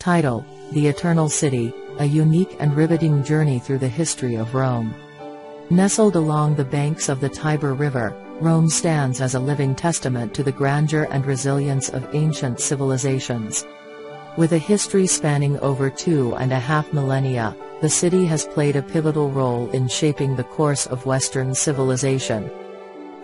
Title, The Eternal City, a unique and riveting journey through the history of Rome. Nestled along the banks of the Tiber River, Rome stands as a living testament to the grandeur and resilience of ancient civilizations. With a history spanning over two and a half millennia, the city has played a pivotal role in shaping the course of Western civilization.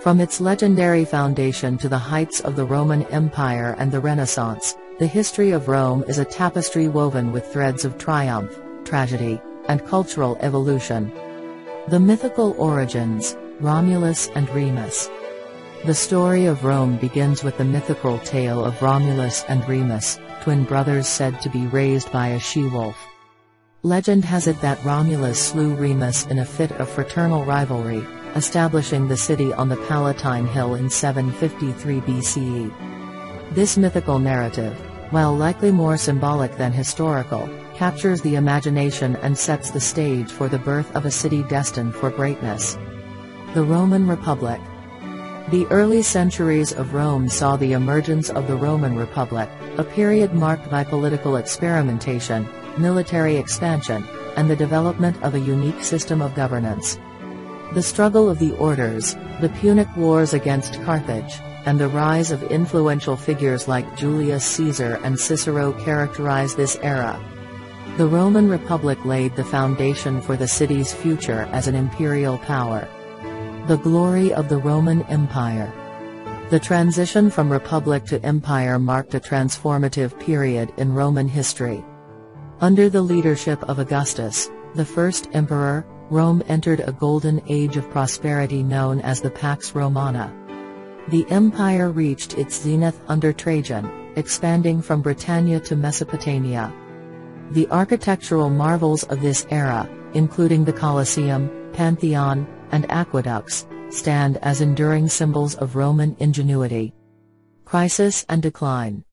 From its legendary foundation to the heights of the Roman Empire and the Renaissance, the history of Rome is a tapestry woven with threads of triumph, tragedy, and cultural evolution. The mythical origins, Romulus and Remus. The story of Rome begins with the mythical tale of Romulus and Remus, twin brothers said to be raised by a she-wolf. Legend has it that Romulus slew Remus in a fit of fraternal rivalry, establishing the city on the Palatine Hill in 753 BCE. This mythical narrative, while likely more symbolic than historical, captures the imagination and sets the stage for the birth of a city destined for greatness. The Roman Republic The early centuries of Rome saw the emergence of the Roman Republic, a period marked by political experimentation, military expansion, and the development of a unique system of governance. The struggle of the orders, the Punic Wars against Carthage, and the rise of influential figures like Julius Caesar and Cicero characterize this era. The Roman Republic laid the foundation for the city's future as an imperial power. The glory of the Roman Empire. The transition from republic to empire marked a transformative period in Roman history. Under the leadership of Augustus, the first emperor, Rome entered a golden age of prosperity known as the Pax Romana. The empire reached its zenith under Trajan, expanding from Britannia to Mesopotamia. The architectural marvels of this era, including the Colosseum, Pantheon, and aqueducts, stand as enduring symbols of Roman ingenuity. Crisis and decline.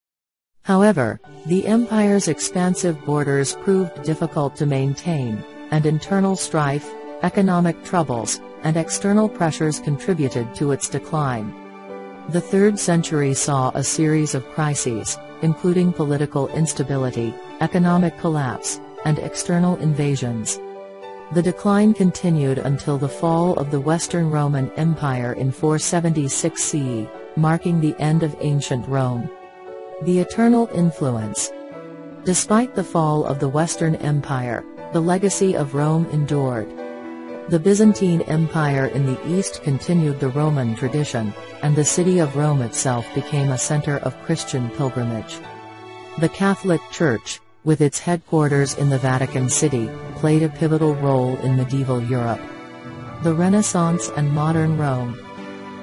However, the empire's expansive borders proved difficult to maintain, and internal strife, economic troubles, and external pressures contributed to its decline. The 3rd century saw a series of crises, including political instability, economic collapse, and external invasions. The decline continued until the fall of the Western Roman Empire in 476 CE, marking the end of ancient Rome. The eternal influence. Despite the fall of the Western Empire, the legacy of Rome endured. The Byzantine Empire in the east continued the Roman tradition, and the city of Rome itself became a center of Christian pilgrimage. The Catholic Church, with its headquarters in the Vatican City, played a pivotal role in medieval Europe. The Renaissance and modern Rome.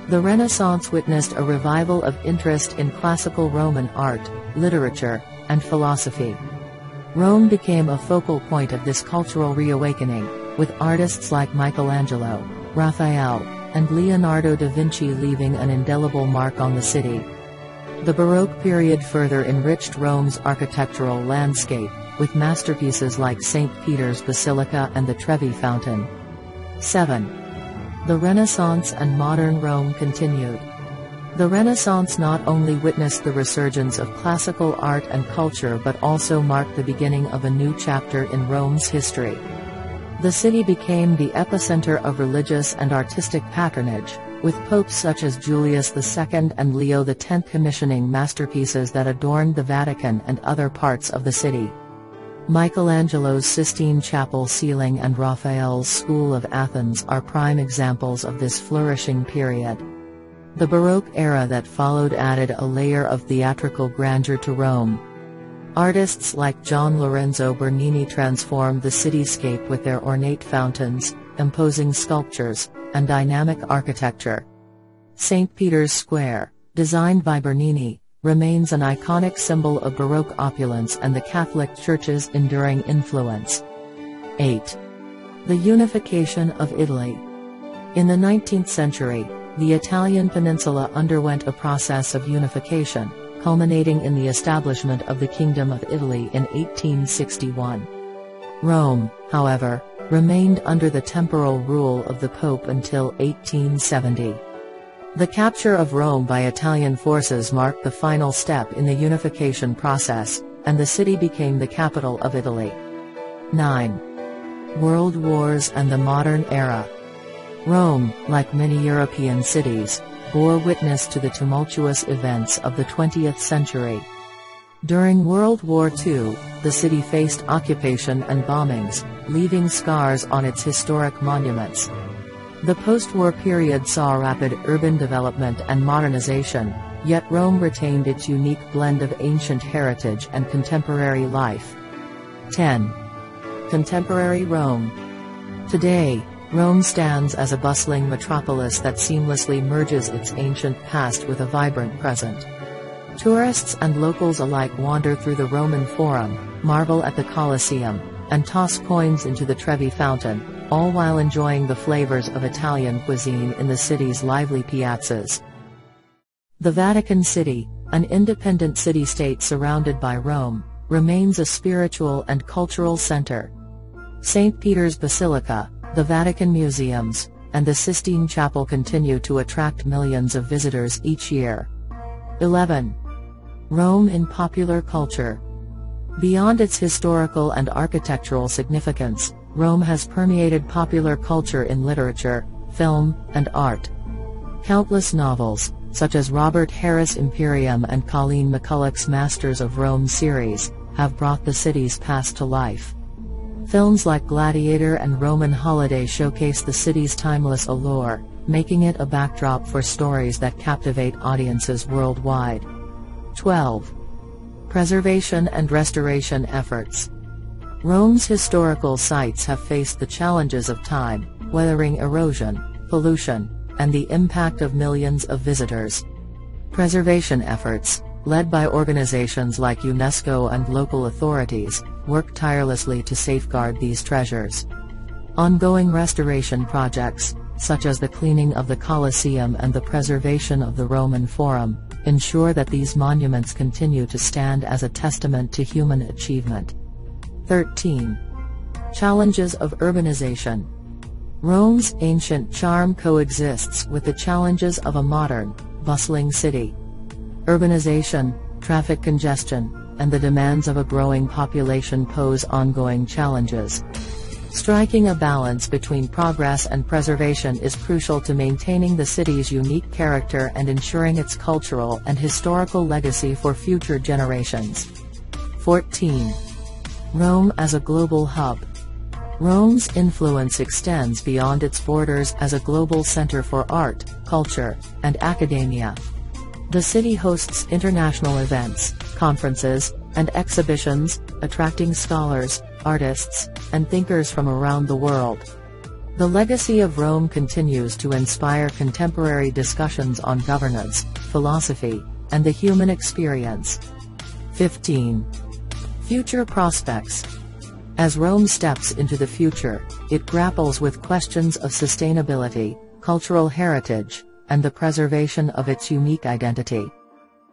The Renaissance witnessed a revival of interest in classical Roman art, literature, and philosophy. Rome became a focal point of this cultural reawakening, with artists like Michelangelo, Raphael, and Leonardo da Vinci leaving an indelible mark on the city. The Baroque period further enriched Rome's architectural landscape, with masterpieces like St. Peter's Basilica and the Trevi Fountain. 7. The Renaissance and modern Rome continued. The Renaissance not only witnessed the resurgence of classical art and culture but also marked the beginning of a new chapter in Rome's history. The city became the epicenter of religious and artistic patronage, with popes such as Julius II and Leo X commissioning masterpieces that adorned the Vatican and other parts of the city. Michelangelo's Sistine Chapel ceiling and Raphael's School of Athens are prime examples of this flourishing period. The Baroque era that followed added a layer of theatrical grandeur to Rome. Artists like Gian Lorenzo Bernini transformed the cityscape with their ornate fountains, imposing sculptures, and dynamic architecture. St. Peter's Square, designed by Bernini, remains an iconic symbol of Baroque opulence and the Catholic Church's enduring influence. 8. The unification of Italy. In the 19th century, the Italian peninsula underwent a process of unification, culminating in the establishment of the Kingdom of Italy in 1861. Rome, however, remained under the temporal rule of the Pope until 1870. The capture of Rome by Italian forces marked the final step in the unification process, and the city became the capital of Italy. 9. World Wars and the Modern Era Rome, like many European cities, bore witness to the tumultuous events of the 20th century. During World War II, the city faced occupation and bombings, leaving scars on its historic monuments. The post-war period saw rapid urban development and modernization, yet Rome retained its unique blend of ancient heritage and contemporary life. 10. Contemporary Rome Today, Rome stands as a bustling metropolis that seamlessly merges its ancient past with a vibrant present. Tourists and locals alike wander through the Roman Forum, marvel at the Colosseum, and toss coins into the Trevi Fountain, all while enjoying the flavors of Italian cuisine in the city's lively piazzas. The Vatican City, an independent city-state surrounded by Rome, remains a spiritual and cultural center. St. Peter's Basilica, the Vatican Museums, and the Sistine Chapel continue to attract millions of visitors each year. 11. Rome in popular culture. Beyond its historical and architectural significance, Rome has permeated popular culture in literature, film, and art. Countless novels, such as Robert Harris' Imperium and Colleen McCullough's Masters of Rome series, have brought the city's past to life. Films like Gladiator and Roman Holiday showcase the city's timeless allure, making it a backdrop for stories that captivate audiences worldwide. 12. Preservation and restoration efforts. Rome's historical sites have faced the challenges of time, weathering erosion, pollution, and the impact of millions of visitors. Preservation efforts, led by organizations like UNESCO and local authorities, work tirelessly to safeguard these treasures. Ongoing restoration projects, such as the cleaning of the Colosseum and the preservation of the Roman Forum, ensure that these monuments continue to stand as a testament to human achievement. 13. Challenges of urbanization. Rome's ancient charm coexists with the challenges of a modern, bustling city. Urbanization, traffic congestion, and the demands of a growing population pose ongoing challenges. Striking a balance between progress and preservation is crucial to maintaining the city's unique character and ensuring its cultural and historical legacy for future generations. 14. Rome as a global hub. Rome's influence extends beyond its borders as a global center for art, culture, and academia. The city hosts international events, conferences, and exhibitions, attracting scholars, artists, and thinkers from around the world. The legacy of Rome continues to inspire contemporary discussions on governance, philosophy, and the human experience. 15. Future Prospects As Rome steps into the future, it grapples with questions of sustainability, cultural heritage, and the preservation of its unique identity.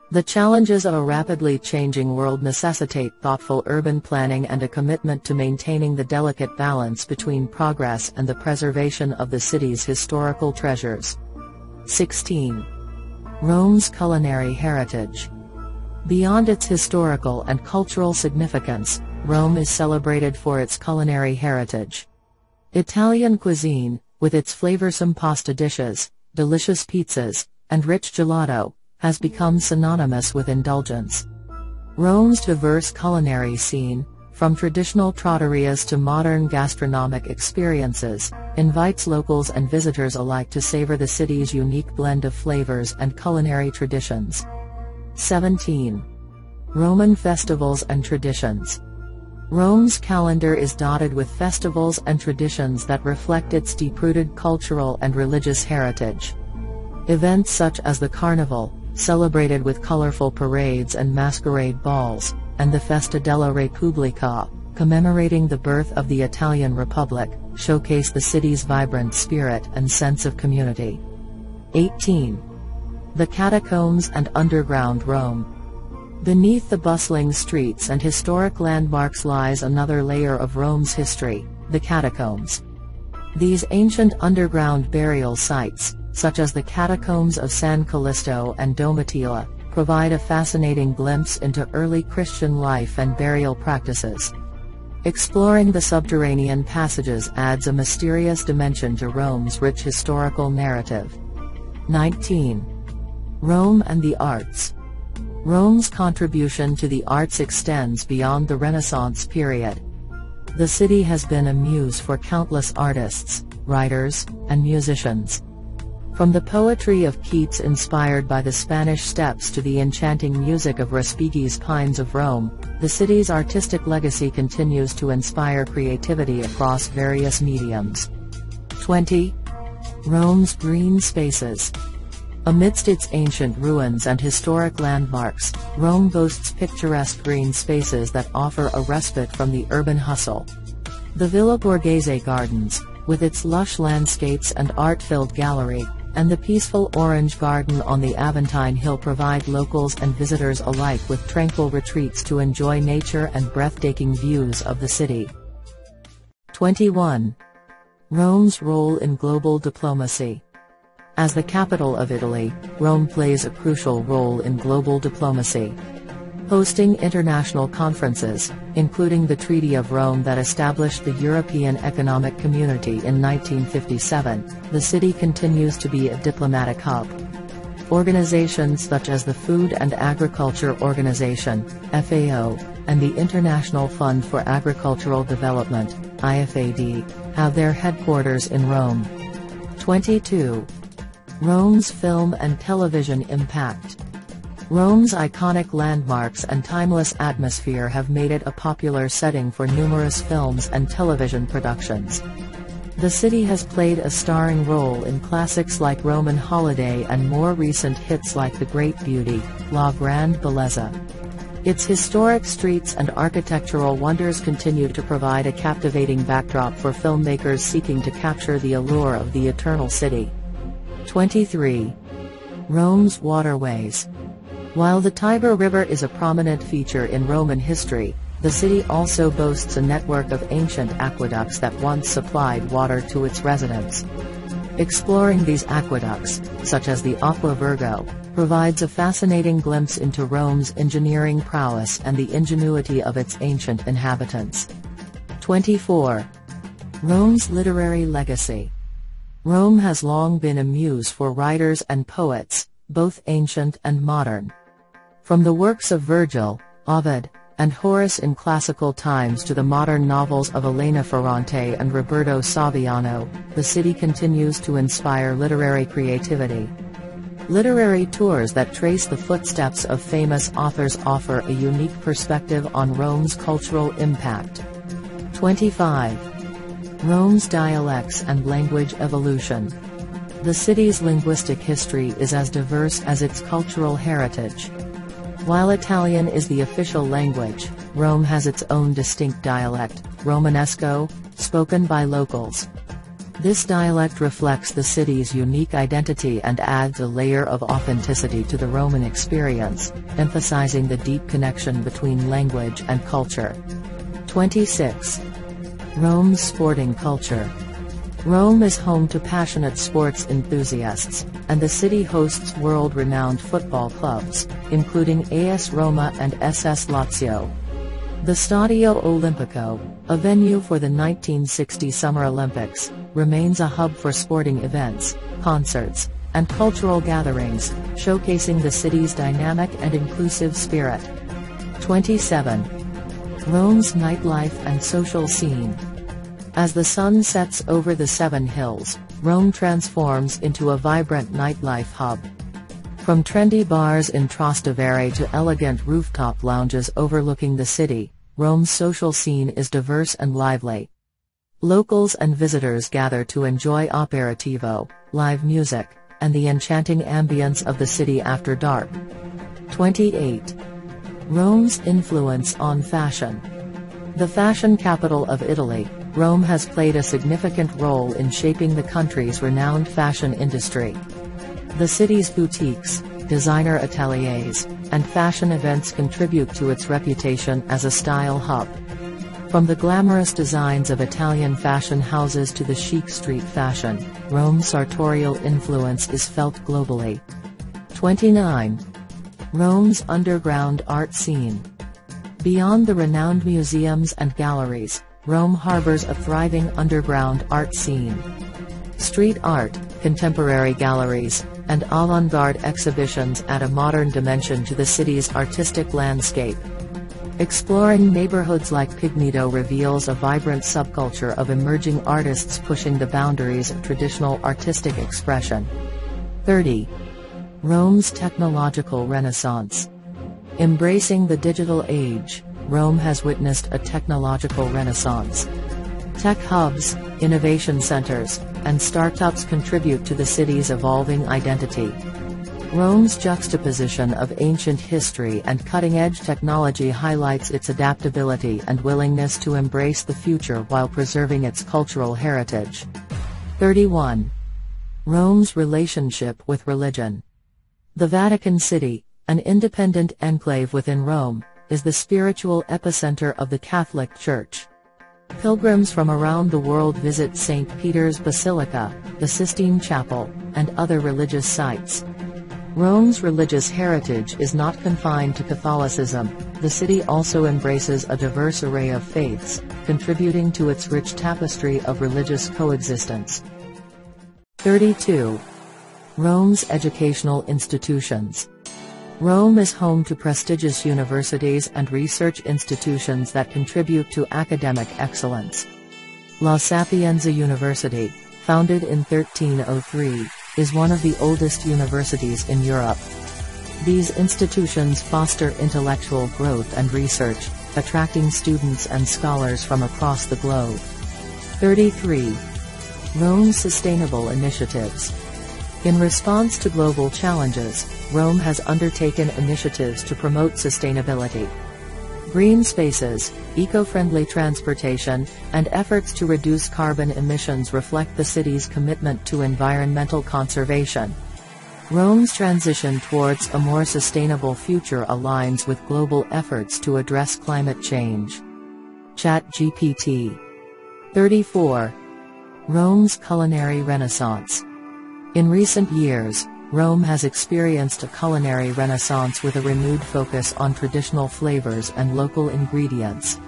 The challenges of a rapidly changing world necessitate thoughtful urban planning and a commitment to maintaining the delicate balance between progress and the preservation of the city's historical treasures. 16. Rome's culinary heritage. Beyond its historical and cultural significance, Rome is celebrated for its culinary heritage. Italian cuisine, with its flavorsome pasta dishes, delicious pizzas, and rich gelato, has become synonymous with indulgence. Rome's diverse culinary scene, from traditional trattorias to modern gastronomic experiences, invites locals and visitors alike to savor the city's unique blend of flavors and culinary traditions. 17. Roman festivals and traditions. Rome's calendar is dotted with festivals and traditions that reflect its deep-rooted cultural and religious heritage. Events such as the Carnival, celebrated with colorful parades and masquerade balls, and the Festa della Repubblica, commemorating the birth of the Italian Republic, showcase the city's vibrant spirit and sense of community. 18. The Catacombs and Underground Rome. Beneath the bustling streets and historic landmarks lies another layer of Rome's history, the catacombs. These ancient underground burial sites, such as the catacombs of San Callisto and Domitilla, provide a fascinating glimpse into early Christian life and burial practices. Exploring the subterranean passages adds a mysterious dimension to Rome's rich historical narrative. 19. Rome and the Arts Rome's contribution to the arts extends beyond the Renaissance period. The city has been a muse for countless artists, writers, and musicians. From the poetry of Keats inspired by the Spanish Steps to the enchanting music of Respighi's Pines of Rome, the city's artistic legacy continues to inspire creativity across various mediums. 20. Rome's Green Spaces Amidst its ancient ruins and historic landmarks, Rome boasts picturesque green spaces that offer a respite from the urban hustle. The Villa Borghese Gardens, with its lush landscapes and art-filled gallery, and the peaceful orange garden on the Aventine Hill provide locals and visitors alike with tranquil retreats to enjoy nature and breathtaking views of the city. 21. Rome's role in global diplomacy as the capital of Italy, Rome plays a crucial role in global diplomacy. Hosting international conferences, including the Treaty of Rome that established the European Economic Community in 1957, the city continues to be a diplomatic hub. Organizations such as the Food and Agriculture Organization, FAO, and the International Fund for Agricultural Development, IFAD, have their headquarters in Rome. 22. Rome's film and television impact. Rome's iconic landmarks and timeless atmosphere have made it a popular setting for numerous films and television productions. The city has played a starring role in classics like Roman Holiday and more recent hits like The Great Beauty, La Grande Bellezza. Its historic streets and architectural wonders continue to provide a captivating backdrop for filmmakers seeking to capture the allure of the Eternal City. 23. Rome's waterways. While the Tiber River is a prominent feature in Roman history, the city also boasts a network of ancient aqueducts that once supplied water to its residents. Exploring these aqueducts, such as the Aqua Virgo, provides a fascinating glimpse into Rome's engineering prowess and the ingenuity of its ancient inhabitants. 24. Rome's literary legacy. Rome has long been a muse for writers and poets, both ancient and modern. From the works of Virgil, Ovid, and Horace in classical times to the modern novels of Elena Ferrante and Roberto Saviano, the city continues to inspire literary creativity. Literary tours that trace the footsteps of famous authors offer a unique perspective on Rome's cultural impact. 25. Rome's dialects and language evolution. The city's linguistic history is as diverse as its cultural heritage. While Italian is the official language, Rome has its own distinct dialect, Romanesco, spoken by locals. This dialect reflects the city's unique identity and adds a layer of authenticity to the Roman experience, emphasizing the deep connection between language and culture. 26. Rome's sporting culture. Rome is home to passionate sports enthusiasts, and the city hosts world-renowned football clubs, including AS Roma and SS Lazio. The Stadio Olimpico, a venue for the 1960 Summer Olympics, remains a hub for sporting events, concerts, and cultural gatherings, showcasing the city's dynamic and inclusive spirit. 27. Rome's nightlife and social scene. As the sun sets over the Seven Hills, Rome transforms into a vibrant nightlife hub. From trendy bars in Trastevere to elegant rooftop lounges overlooking the city, Rome's social scene is diverse and lively. Locals and visitors gather to enjoy aperitivo, live music, and the enchanting ambience of the city after dark. 28. Rome's influence on fashion. The fashion capital of Italy, Rome has played a significant role in shaping the country's renowned fashion industry. The city's boutiques, designer ateliers, and fashion events contribute to its reputation as a style hub. From the glamorous designs of Italian fashion houses to the chic street fashion, Rome's sartorial influence is felt globally. 29. Rome's underground art scene. Beyond the renowned museums and galleries, Rome harbors a thriving underground art scene. Street art, contemporary galleries, and avant-garde exhibitions add a modern dimension to the city's artistic landscape. Exploring neighborhoods like Pigneto reveals a vibrant subculture of emerging artists pushing the boundaries of traditional artistic expression. 30. Rome's technological renaissance. Embracing the digital age, Rome has witnessed a technological renaissance. Tech hubs, innovation centers, and startups contribute to the city's evolving identity. Rome's juxtaposition of ancient history and cutting-edge technology highlights its adaptability and willingness to embrace the future while preserving its cultural heritage. 31. Rome's relationship with religion. The Vatican City, an independent enclave within Rome, is the spiritual epicenter of the Catholic Church. Pilgrims from around the world visit St. Peter's Basilica, the Sistine Chapel, and other religious sites. Rome's religious heritage is not confined to Catholicism, the city also embraces a diverse array of faiths, contributing to its rich tapestry of religious coexistence. 32. Rome's educational institutions. Rome is home to prestigious universities and research institutions that contribute to academic excellence. La Sapienza University, founded in 1303, is one of the oldest universities in Europe. These institutions foster intellectual growth and research, attracting students and scholars from across the globe. 33. Rome's Sustainable Initiatives In response to global challenges, Rome has undertaken initiatives to promote sustainability. Green spaces, eco-friendly transportation, and efforts to reduce carbon emissions reflect the city's commitment to environmental conservation. Rome's transition towards a more sustainable future aligns with global efforts to address climate change. ChatGPT 34. Rome's culinary renaissance. In recent years, Rome has experienced a culinary renaissance with a renewed focus on traditional flavors and local ingredients.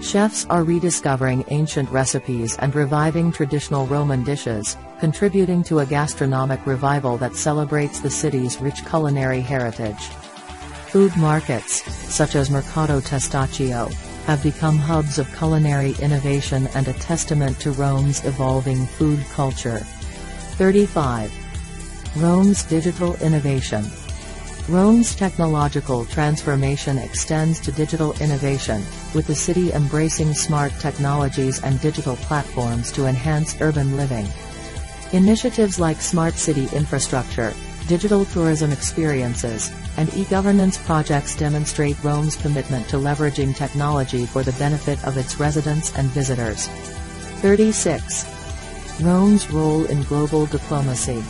Chefs are rediscovering ancient recipes and reviving traditional Roman dishes, contributing to a gastronomic revival that celebrates the city's rich culinary heritage. Food markets, such as Mercato Testaccio, have become hubs of culinary innovation and a testament to Rome's evolving food culture. 35. Rome's digital innovation. Rome's technological transformation extends to digital innovation, with the city embracing smart technologies and digital platforms to enhance urban living. Initiatives like smart city infrastructure, digital tourism experiences, and e-governance projects demonstrate Rome's commitment to leveraging technology for the benefit of its residents and visitors. 36. Rome's role in global diplomacy.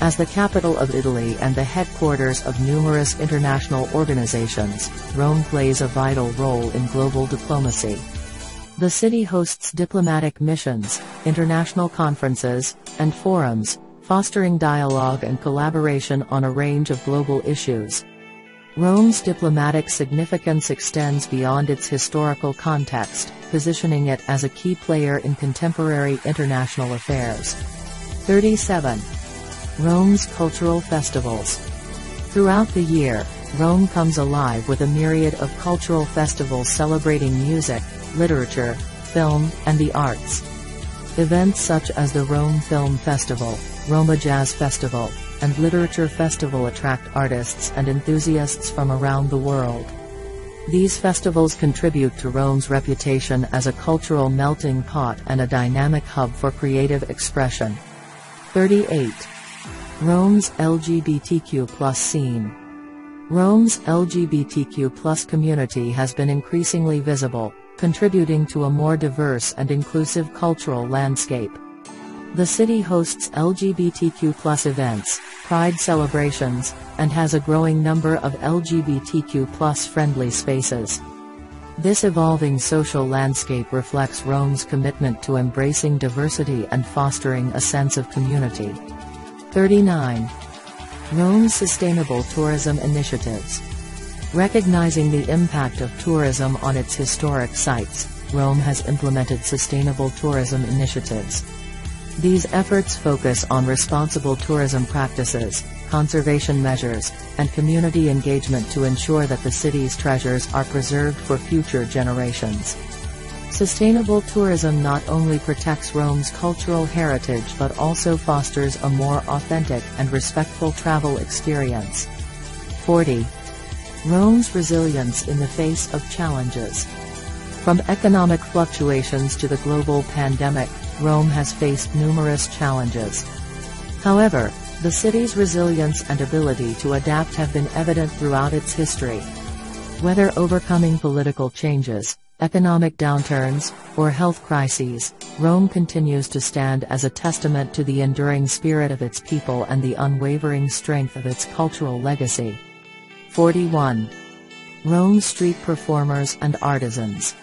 As the capital of Italy and the headquarters of numerous international organizations, Rome plays a vital role in global diplomacy. The city hosts diplomatic missions, international conferences, and forums, fostering dialogue and collaboration on a range of global issues. Rome's diplomatic significance extends beyond its historical context, positioning it as a key player in contemporary international affairs. 37. Rome's cultural festivals. Throughout the year, Rome comes alive with a myriad of cultural festivals celebrating music, literature, film, and the arts. Events such as the Rome Film Festival, Roma Jazz Festival, and Literature Festival attract artists and enthusiasts from around the world. These festivals contribute to Rome's reputation as a cultural melting pot and a dynamic hub for creative expression. 38. Rome's LGBTQ scene. Rome's LGBTQ community has been increasingly visible, contributing to a more diverse and inclusive cultural landscape. The city hosts LGBTQ events, pride celebrations, and has a growing number of LGBTQ friendly spaces. This evolving social landscape reflects Rome's commitment to embracing diversity and fostering a sense of community. 39. Rome's sustainable tourism initiatives. Recognizing the impact of tourism on its historic sites, Rome has implemented sustainable tourism initiatives. These efforts focus on responsible tourism practices, conservation measures, and community engagement to ensure that the city's treasures are preserved for future generations. Sustainable tourism not only protects Rome's cultural heritage but also fosters a more authentic and respectful travel experience. 40. Rome's resilience in the face of challenges. From economic fluctuations to the global pandemic, Rome has faced numerous challenges. However, the city's resilience and ability to adapt have been evident throughout its history. Whether overcoming political changes, economic downturns, or health crises, Rome continues to stand as a testament to the enduring spirit of its people and the unwavering strength of its cultural legacy. 41. Rome street performers and artisans.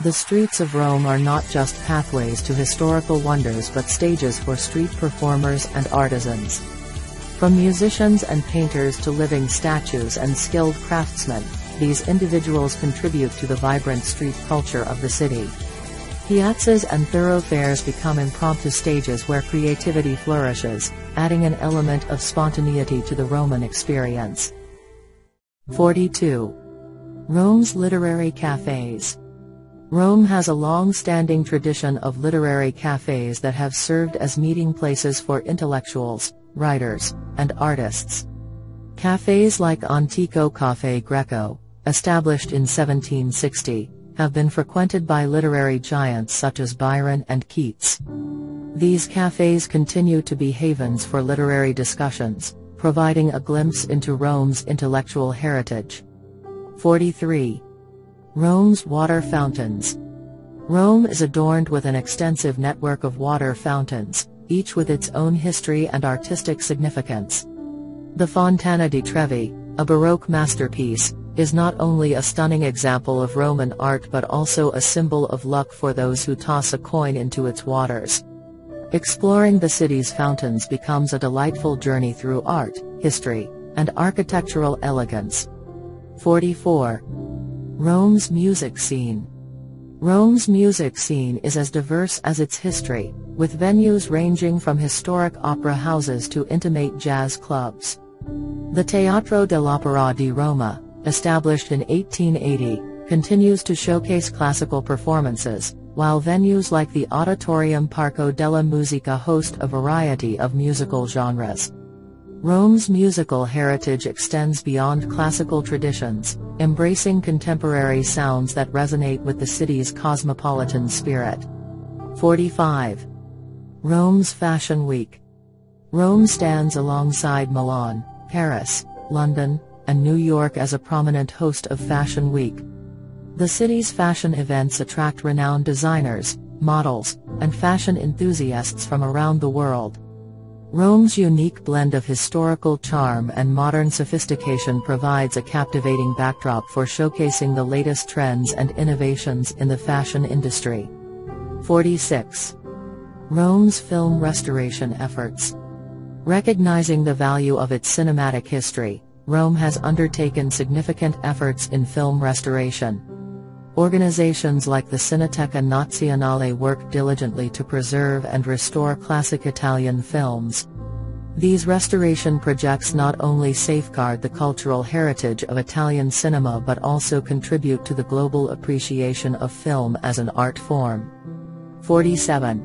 The streets of Rome are not just pathways to historical wonders but stages for street performers and artisans. From musicians and painters to living statues and skilled craftsmen, these individuals contribute to the vibrant street culture of the city. Piazzas and thoroughfares become impromptu stages where creativity flourishes, adding an element of spontaneity to the Roman experience. 42. Rome's literary cafes. Rome has a long-standing tradition of literary cafes that have served as meeting places for intellectuals, writers, and artists. Cafes like Antico Cafe Greco, established in 1760, have been frequented by literary giants such as Byron and Keats. These cafes continue to be havens for literary discussions, providing a glimpse into Rome's intellectual heritage. 43. Rome's water fountains. Rome is adorned with an extensive network of water fountains, each with its own history and artistic significance. The Fontana di Trevi, a Baroque masterpiece, is not only a stunning example of Roman art but also a symbol of luck for those who toss a coin into its waters. Exploring the city's fountains becomes a delightful journey through art, history, and architectural elegance. 44. Rome's music scene. Rome's music scene is as diverse as its history, with venues ranging from historic opera houses to intimate jazz clubs. The Teatro dell'Opera di Roma, established in 1880, continues to showcase classical performances, while venues like the Auditorium Parco della Musica host a variety of musical genres. Rome's musical heritage extends beyond classical traditions, embracing contemporary sounds that resonate with the city's cosmopolitan spirit. 45. Rome's Fashion Week. Rome stands alongside Milan, Paris, London, and New York as a prominent host of Fashion Week. The city's fashion events attract renowned designers, models, and fashion enthusiasts from around the world. Rome's unique blend of historical charm and modern sophistication provides a captivating backdrop for showcasing the latest trends and innovations in the fashion industry. 46. Rome's film restoration efforts. Recognizing the value of its cinematic history, Rome has undertaken significant efforts in film restoration. Organizations like the Cineteca Nazionale work diligently to preserve and restore classic Italian films. These restoration projects not only safeguard the cultural heritage of Italian cinema but also contribute to the global appreciation of film as an art form. 47.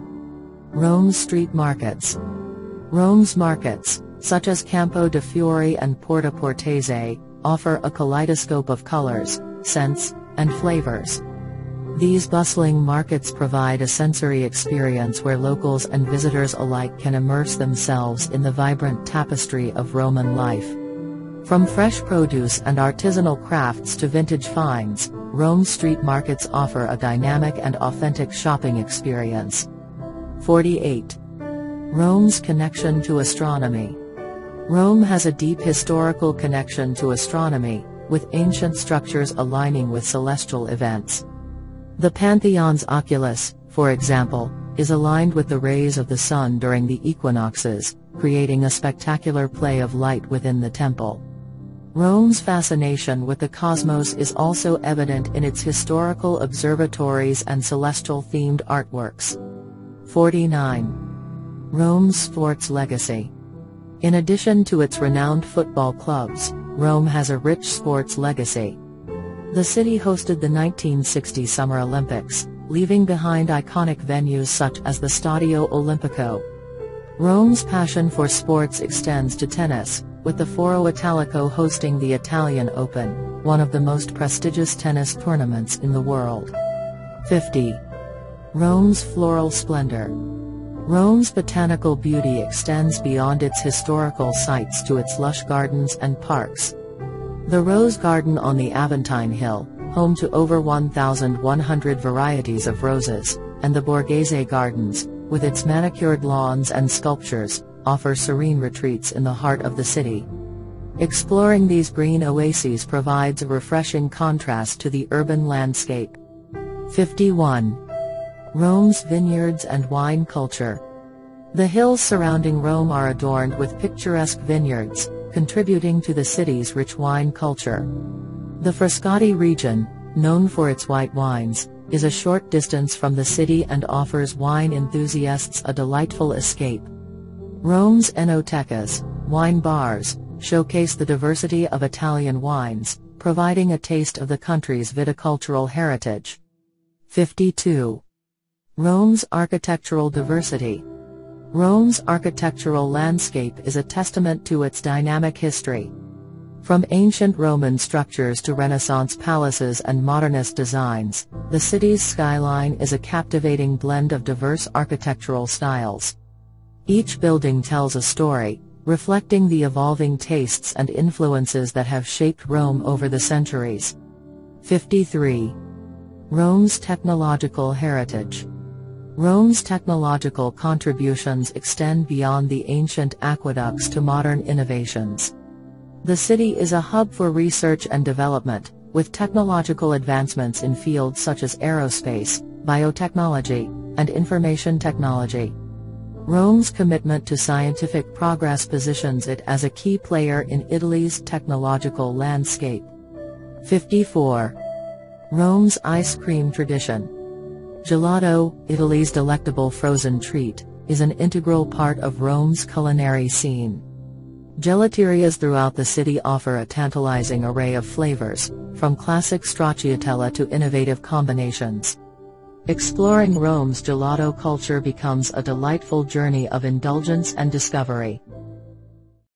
Rome's street markets. Rome's markets, such as Campo de Fiori and Porta Portese, offer a kaleidoscope of colors, scents, and flavors. These bustling markets provide a sensory experience where locals and visitors alike can immerse themselves in the vibrant tapestry of Roman life. From fresh produce and artisanal crafts to vintage finds, Rome street markets offer a dynamic and authentic shopping experience. 48. Rome's connection to astronomy. Rome has a deep historical connection to astronomy, with ancient structures aligning with celestial events. The Pantheon's oculus, for example, is aligned with the rays of the sun during the equinoxes, creating a spectacular play of light within the temple. Rome's fascination with the cosmos is also evident in its historical observatories and celestial-themed artworks. 49. Rome's sports legacy. In addition to its renowned football clubs, Rome has a rich sports legacy. The city hosted the 1960 Summer Olympics, leaving behind iconic venues such as the Stadio Olimpico. Rome's passion for sports extends to tennis, with the Foro Italico hosting the Italian Open, one of the most prestigious tennis tournaments in the world. 50. Rome's floral splendor. Rome's botanical beauty extends beyond its historical sites to its lush gardens and parks. The Rose Garden on the Aventine Hill, home to over 1,100 varieties of roses, and the Borghese Gardens, with its manicured lawns and sculptures, offer serene retreats in the heart of the city. Exploring these green oases provides a refreshing contrast to the urban landscape. 51. Rome's vineyards and wine culture. The hills surrounding Rome are adorned with picturesque vineyards, contributing to the city's rich wine culture. The Frascati region, known for its white wines, is a short distance from the city and offers wine enthusiasts a delightful escape. Rome's enotecas, wine bars, showcase the diversity of Italian wines, providing a taste of the country's viticultural heritage. 52. Rome's architectural diversity. Rome's architectural landscape is a testament to its dynamic history. From ancient Roman structures to Renaissance palaces and modernist designs, the city's skyline is a captivating blend of diverse architectural styles. Each building tells a story, reflecting the evolving tastes and influences that have shaped Rome over the centuries. 53. Rome's technological heritage. Rome's technological contributions extend beyond the ancient aqueducts to modern innovations. The city is a hub for research and development, with technological advancements in fields such as aerospace, biotechnology, and information technology. Rome's commitment to scientific progress positions it as a key player in Italy's technological landscape. 54. Rome's ice cream tradition. Gelato, Italy's delectable frozen treat, is an integral part of Rome's culinary scene. Gelaterias throughout the city offer a tantalizing array of flavors, from classic stracciatella to innovative combinations. Exploring Rome's gelato culture becomes a delightful journey of indulgence and discovery.